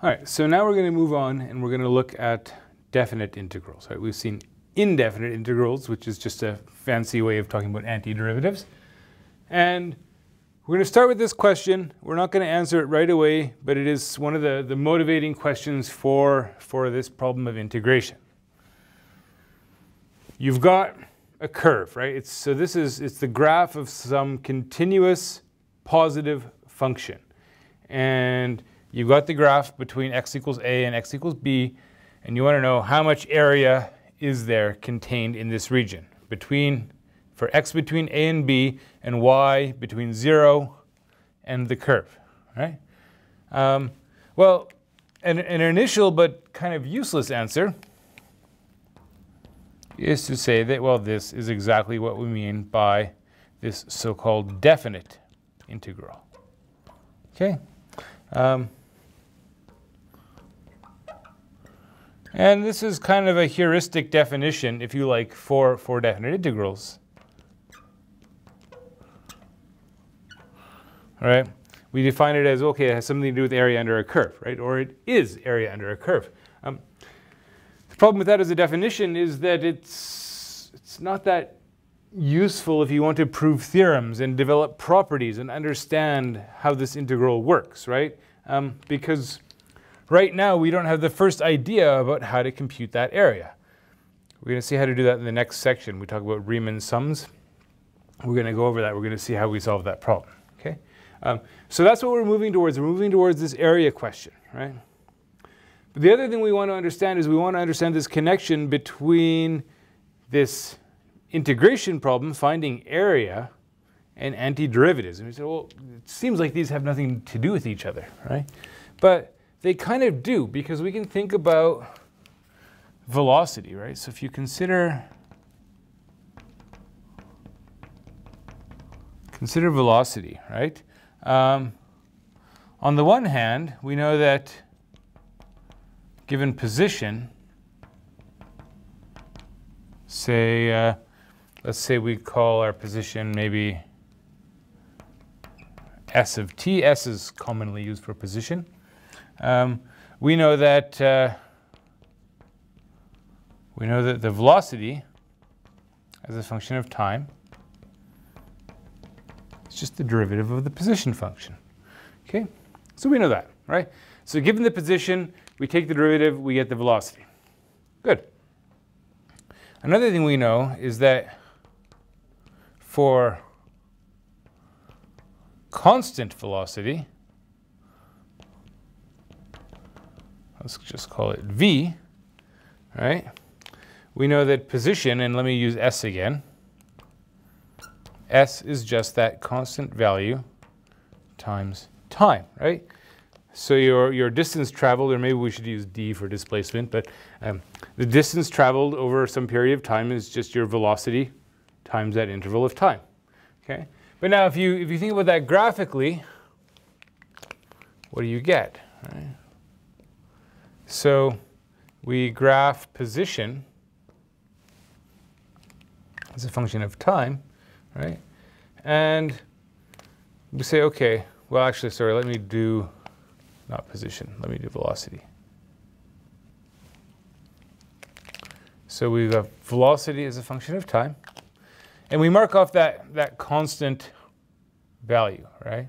All right, so now we're going to move on and we're going to look at definite integrals. Right? We've seen indefinite integrals, which is just a fancy way of talking about antiderivatives. And we're going to start with this question. We're not going to answer it right away, but it is one of the, the motivating questions for, for this problem of integration. You've got a curve, right? It's, so this is it's the graph of some continuous positive function. And you've got the graph between x equals a and x equals b, and you want to know how much area is there contained in this region between for x between a and b and y between 0 and the curve, right? Um, well, an, an initial but kind of useless answer is to say that, well, this is exactly what we mean by this so-called definite integral. Okay? Um, and this is kind of a heuristic definition, if you like, for, for definite integrals. All right? We define it as, okay, it has something to do with area under a curve, right? Or it is area under a curve. Um, the problem with that as a definition is that it's, it's not that useful if you want to prove theorems and develop properties and understand how this integral works, right? Um, because right now we don't have the first idea about how to compute that area. We're going to see how to do that in the next section. We talk about Riemann sums. We're going to go over that. We're going to see how we solve that problem. Okay, um, so that's what we're moving towards. We're moving towards this area question, right? But the other thing we want to understand is we want to understand this connection between this integration problem, finding area, and antiderivatives. And we said, well, it seems like these have nothing to do with each other, right? But they kind of do because we can think about velocity, right? So if you consider consider velocity, right? Um, on the one hand, we know that given position, say, uh, let's say we call our position maybe S of t. S is commonly used for position. Um, we know that uh, we know that the velocity as a function of time is just the derivative of the position function. Okay, so we know that, right? So given the position, we take the derivative, we get the velocity. Good. Another thing we know is that for constant velocity, let's just call it v, right? We know that position, and let me use s again, s is just that constant value times time, right? So your, your distance traveled, or maybe we should use d for displacement, but um, the distance traveled over some period of time is just your velocity times that interval of time, okay? But now if you, if you think about that graphically, what do you get? Right? So we graph position as a function of time, right? And we say, okay, well actually, sorry, let me do, not position, let me do velocity. So we've got velocity as a function of time. And we mark off that, that constant value, right?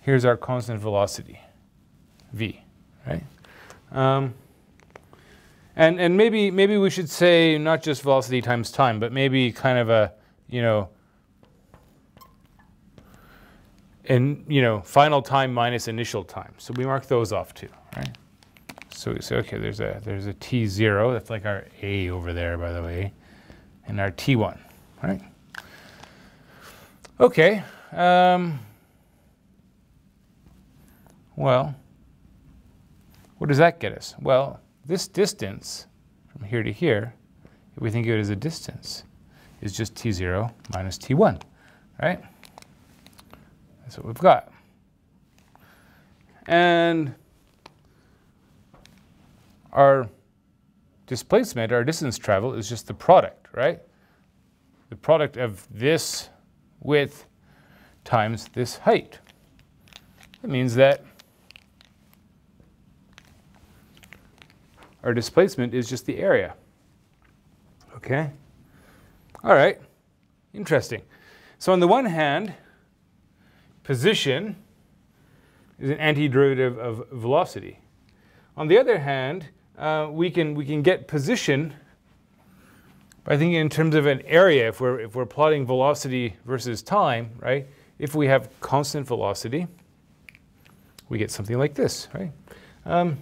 Here's our constant velocity, v, right? Um, and and maybe maybe we should say not just velocity times time, but maybe kind of a you know and you know final time minus initial time. So we mark those off too, right? So we say okay, there's a there's a t zero. That's like our a over there, by the way and our T1, right? Okay. Um, well, what does that get us? Well, this distance from here to here, if we think of it as a distance, is just T0 minus T1, right? That's what we've got. And our displacement, our distance travel, is just the product, right? The product of this width times this height. It means that our displacement is just the area. Okay? All right, interesting. So on the one hand, position is an antiderivative of velocity. On the other hand, uh, we, can, we can get position by thinking in terms of an area, if we're, if we're plotting velocity versus time, right? If we have constant velocity, we get something like this, right? Um,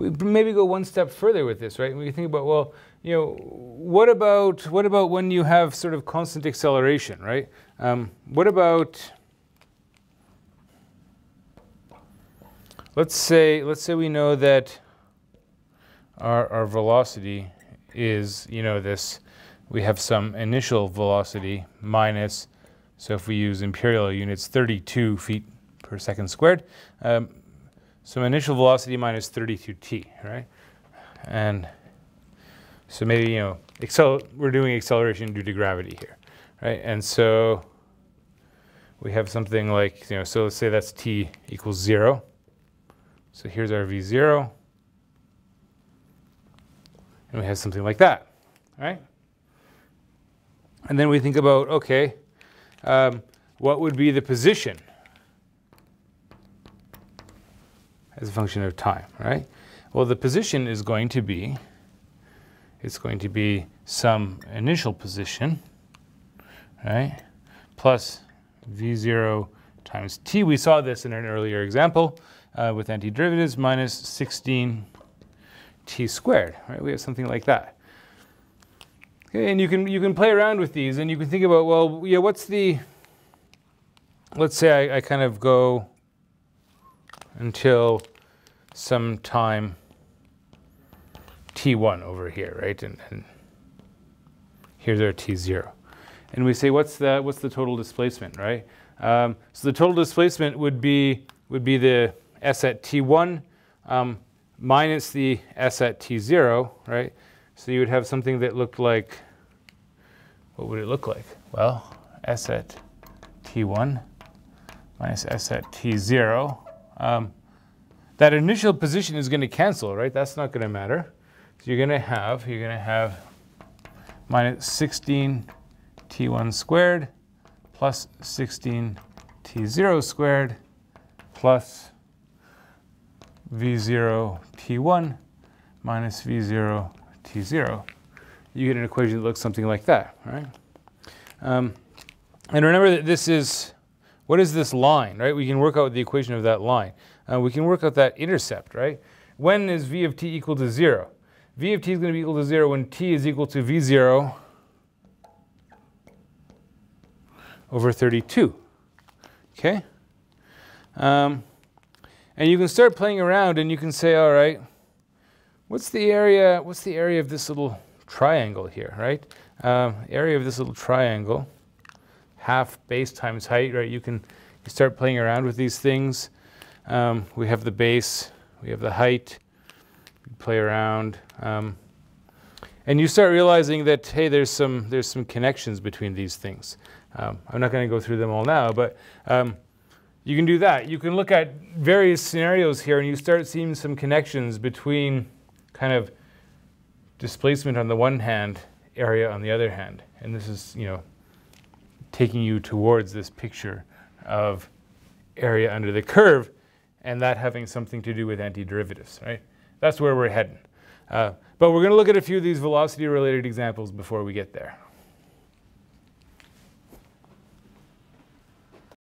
we maybe go one step further with this, right? We think about, well, you know, what about what about when you have sort of constant acceleration, right? Um, what about let's say let's say we know that our, our velocity is you know this we have some initial velocity minus so if we use imperial units 32 feet per second squared um, some initial velocity minus 32t right and so maybe, you know, accel we're doing acceleration due to gravity here, right? And so we have something like, you know, so let's say that's t equals 0. So here's our v0. And we have something like that, right? And then we think about, okay, um, what would be the position as a function of time, right? Well, the position is going to be it's going to be some initial position, right, plus v0 times t. We saw this in an earlier example uh, with antiderivatives minus 16 t squared, right? We have something like that. Okay, and you can you can play around with these, and you can think about well, yeah, what's the? Let's say I, I kind of go until some time T1 over here, right? And, and here's our T0. And we say, what's the, what's the total displacement, right? Um, so the total displacement would be, would be the S at T1 um, minus the S at T0, right? So you would have something that looked like, what would it look like? Well, S at T1 minus S at T0. Um, that initial position is going to cancel, right? That's not going to matter. So you're going to have, you're going to have minus 16 t1 squared plus 16 t0 squared plus v0 t1 minus v0 t0. You get an equation that looks something like that, right? Um, and remember that this is, what is this line, right? We can work out the equation of that line. Uh, we can work out that intercept, right? When is v of t equal to 0? v of t is going to be equal to 0 when t is equal to v0 over 32. Okay? Um, and you can start playing around and you can say, all right, what's the area, what's the area of this little triangle here, right? Um, area of this little triangle, half base times height, right? You can you start playing around with these things. Um, we have the base, we have the height, play around. Um, and you start realizing that, hey, there's some, there's some connections between these things. Um, I'm not going to go through them all now, but um, you can do that. You can look at various scenarios here and you start seeing some connections between kind of displacement on the one hand, area on the other hand. And this is, you know, taking you towards this picture of area under the curve and that having something to do with antiderivatives, right? That's where we're heading. Uh, but we're going to look at a few of these velocity-related examples before we get there.